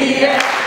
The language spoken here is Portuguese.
alegria